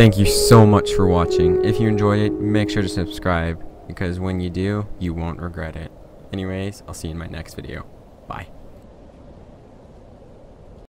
thank you so much for watching. If you enjoyed it, make sure to subscribe because when you do, you won't regret it. Anyways, I'll see you in my next video. Bye.